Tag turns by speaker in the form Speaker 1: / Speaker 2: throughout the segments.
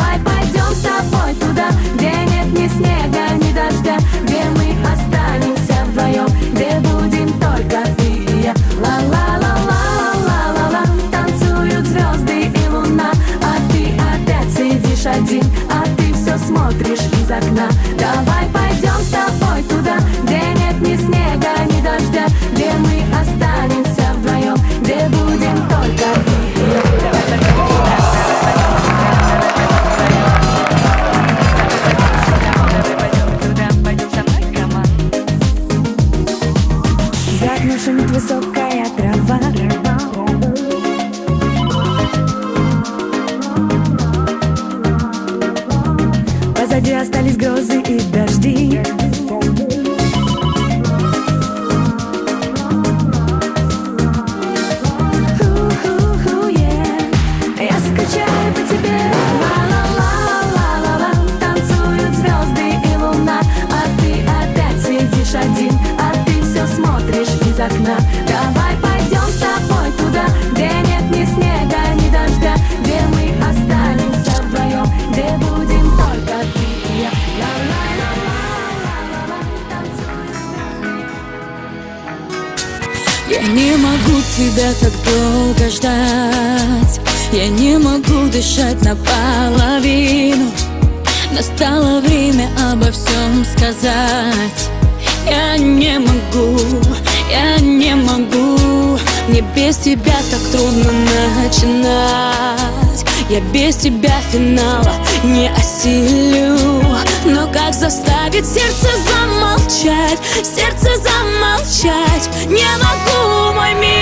Speaker 1: Давай пойдем с тобой туда, шумит высокая трава. Позади остались грозы и дожди. Давай пойдем с тобой туда, где нет ни снега, ни дождя, где мы останемся вдвоем, где будем только ты и я.
Speaker 2: Я не могу тебя так долго ждать Я не могу дышать наполовину Настало время обо всем сказать Я не могу я не могу, мне без тебя так трудно начинать. Я без тебя финала не осилю. Но как заставить сердце замолчать, сердце замолчать Не могу, мой мир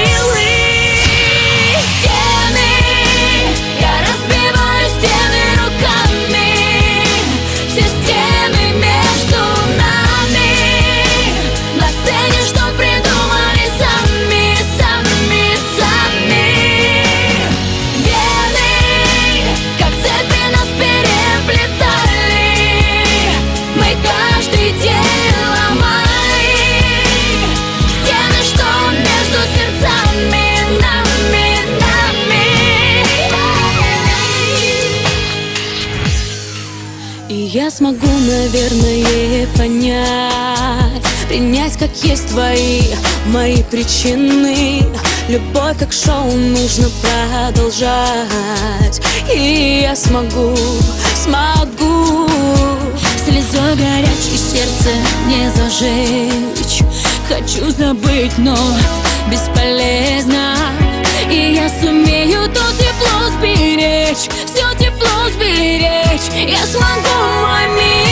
Speaker 2: Я смогу, наверное, понять Принять, как есть твои, мои причины. Любовь, как шоу, нужно продолжать. И я смогу, смогу. Слезой горячей сердце не зажечь. Хочу забыть, но бесполезно. И я сумею то тепло сберечь. Все сберечь. Я смогу момент